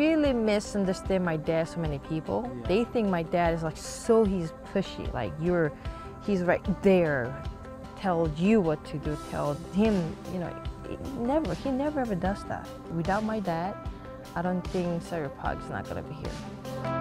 Really misunderstand my dad so many people. They think my dad is like so he's pushy, like you're he's right there, tell you what to do, tell him, you know, never he never ever does that. Without my dad, I don't think Se Ri is not gonna be here.